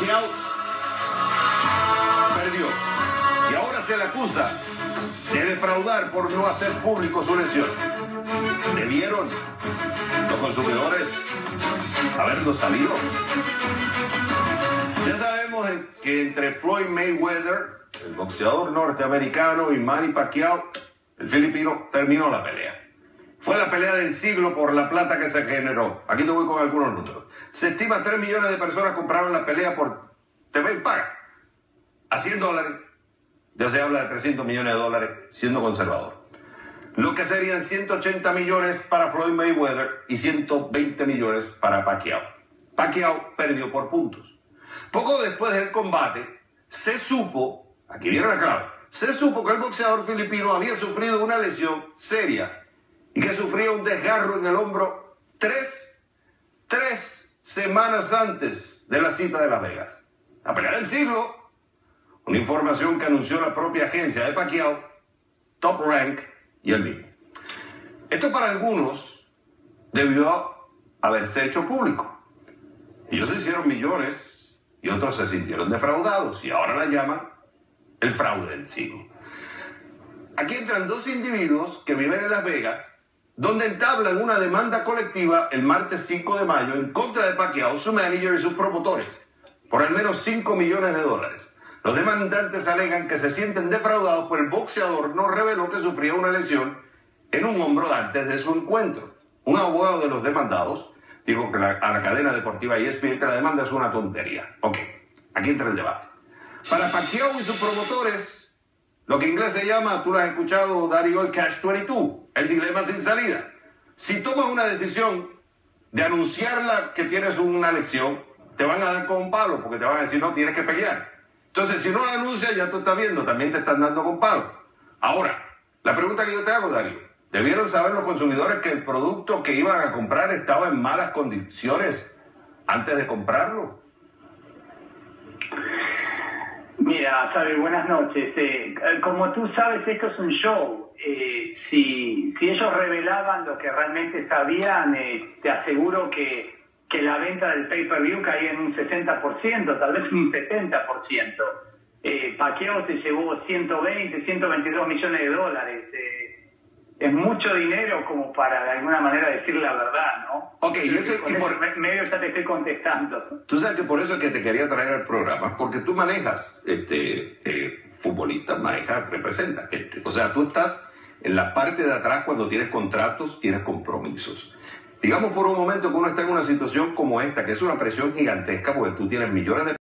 Pacquiao perdió. Y ahora se le acusa de defraudar por no hacer público su lesión. ¿Debieron los consumidores haberlo sabido? Ya sabemos que entre Floyd Mayweather, el boxeador norteamericano, y Manny Pacquiao, el filipino, terminó la pelea. Fue la pelea del siglo por la plata que se generó. Aquí te voy con algunos números. Se estima 3 millones de personas compraron la pelea por TV Paga a 100 dólares. Ya se habla de 300 millones de dólares siendo conservador. Lo que serían 180 millones para Floyd Mayweather y 120 millones para Pacquiao. Pacquiao perdió por puntos. Poco después del combate, se supo, aquí viene la clave, se supo que el boxeador filipino había sufrido una lesión seria y que sufría un desgarro en el hombro tres, tres semanas antes de la cita de Las Vegas. La pelea del siglo, una información que anunció la propia agencia de Pacquiao, Top Rank y el mismo. Esto para algunos debió haberse hecho público. Ellos se hicieron millones y otros se sintieron defraudados y ahora la llaman el fraude del siglo. Aquí entran dos individuos que viven en Las Vegas donde entablan una demanda colectiva el martes 5 de mayo en contra de Pacquiao, su manager y sus promotores, por al menos 5 millones de dólares. Los demandantes alegan que se sienten defraudados por el boxeador no reveló que sufría una lesión en un hombro antes de su encuentro. Un abogado de los demandados dijo que a la cadena deportiva ESPN que la demanda es una tontería. Ok, aquí entra el debate. Para Pacquiao y sus promotores, lo que en inglés se llama, tú lo has escuchado, Dario, el Cash 22, el dilema sin salida. Si tomas una decisión de anunciarla que tienes una elección, te van a dar con palo, porque te van a decir, no, tienes que pelear. Entonces, si no la anuncias, ya tú estás viendo, también te están dando con palo. Ahora, la pregunta que yo te hago, Dario, ¿debieron saber los consumidores que el producto que iban a comprar estaba en malas condiciones antes de comprarlo? Mira, Sabe, buenas noches. Eh, como tú sabes, esto es un show. Eh, si, si ellos revelaban lo que realmente sabían, eh, te aseguro que, que la venta del pay-per-view caía en un 60%, tal vez un 70%. Eh, Paqueo se llevó 120, 122 millones de dólares. Eh, es mucho dinero como para de alguna manera decir la verdad, ¿no? Ok, y eso, y por medio ya te estoy contestando. Tú sabes que por eso es que te quería traer al programa, porque tú manejas este, eh, futbolistas, manejas, representas O sea, tú estás en la parte de atrás cuando tienes contratos, tienes compromisos. Digamos por un momento que uno está en una situación como esta, que es una presión gigantesca, porque tú tienes millones de